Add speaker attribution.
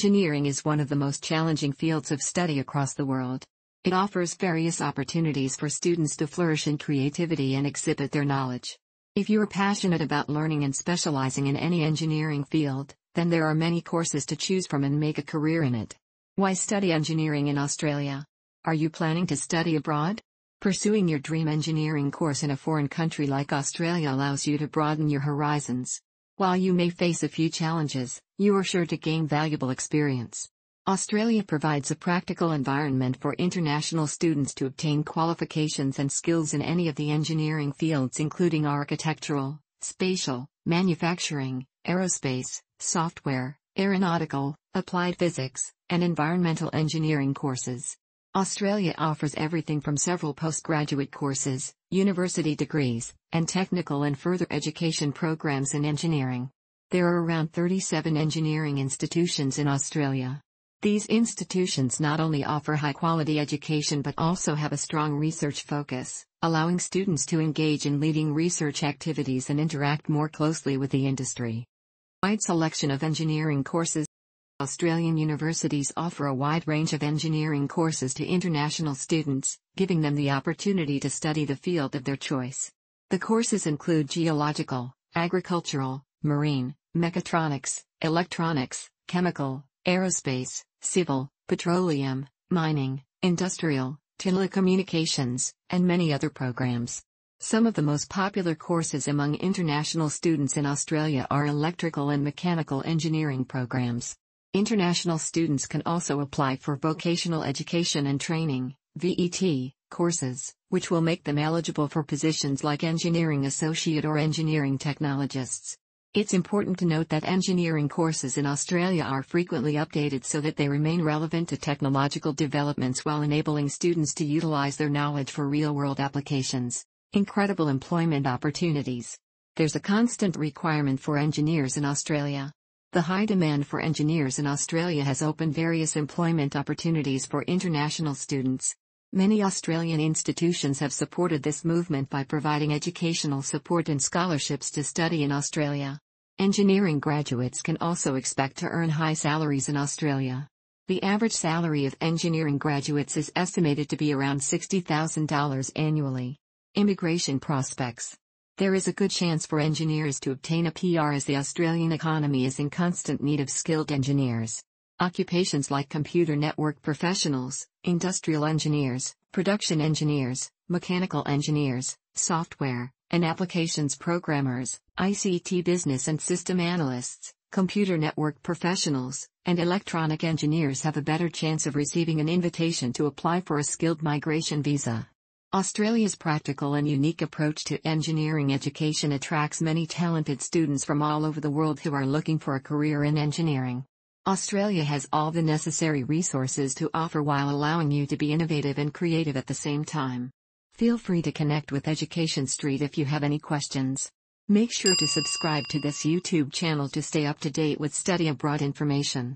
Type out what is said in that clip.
Speaker 1: Engineering is one of the most challenging fields of study across the world. It offers various opportunities for students to flourish in creativity and exhibit their knowledge. If you are passionate about learning and specializing in any engineering field, then there are many courses to choose from and make a career in it. Why study engineering in Australia? Are you planning to study abroad? Pursuing your dream engineering course in a foreign country like Australia allows you to broaden your horizons. While you may face a few challenges, you are sure to gain valuable experience. Australia provides a practical environment for international students to obtain qualifications and skills in any of the engineering fields including architectural, spatial, manufacturing, aerospace, software, aeronautical, applied physics, and environmental engineering courses. Australia offers everything from several postgraduate courses, university degrees, and technical and further education programs in engineering. There are around 37 engineering institutions in Australia. These institutions not only offer high quality education but also have a strong research focus, allowing students to engage in leading research activities and interact more closely with the industry. Wide selection of engineering courses Australian universities offer a wide range of engineering courses to international students, giving them the opportunity to study the field of their choice. The courses include geological, agricultural, marine, mechatronics, electronics, chemical, aerospace, civil, petroleum, mining, industrial, telecommunications, and many other programs. Some of the most popular courses among international students in Australia are electrical and mechanical engineering programs. International students can also apply for vocational education and training VET, courses, which will make them eligible for positions like engineering associate or engineering technologists. It's important to note that engineering courses in Australia are frequently updated so that they remain relevant to technological developments while enabling students to utilize their knowledge for real world applications. Incredible employment opportunities. There's a constant requirement for engineers in Australia. The high demand for engineers in Australia has opened various employment opportunities for international students. Many Australian institutions have supported this movement by providing educational support and scholarships to study in Australia. Engineering graduates can also expect to earn high salaries in Australia. The average salary of engineering graduates is estimated to be around $60,000 annually. Immigration prospects there is a good chance for engineers to obtain a PR as the Australian economy is in constant need of skilled engineers. Occupations like computer network professionals, industrial engineers, production engineers, mechanical engineers, software, and applications programmers, ICT business and system analysts, computer network professionals, and electronic engineers have a better chance of receiving an invitation to apply for a skilled migration visa. Australia's practical and unique approach to engineering education attracts many talented students from all over the world who are looking for a career in engineering. Australia has all the necessary resources to offer while allowing you to be innovative and creative at the same time. Feel free to connect with Education Street if you have any questions. Make sure to subscribe to this YouTube channel to stay up to date with study abroad information.